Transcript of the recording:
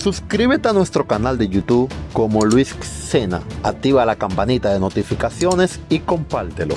Suscríbete a nuestro canal de YouTube como Luis Xena, activa la campanita de notificaciones y compártelo.